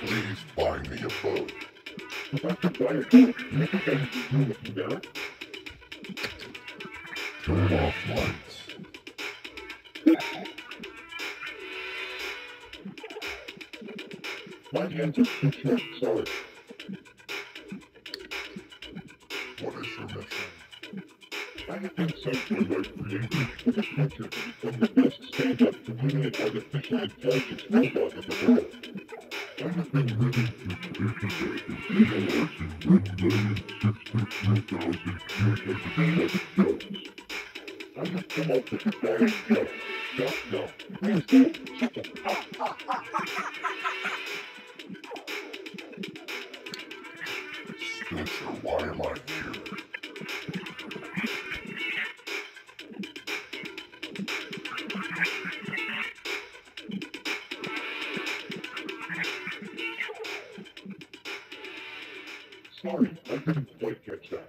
Please buy me a boat. I could buy a boat, you? Turn off lights. My hands are too sorry. What is your mission? I have been sent by my creator to the future from the best stand-up community artificial intelligence robot in the world. Spencer, why am I here? Sorry, I didn't quite catch that.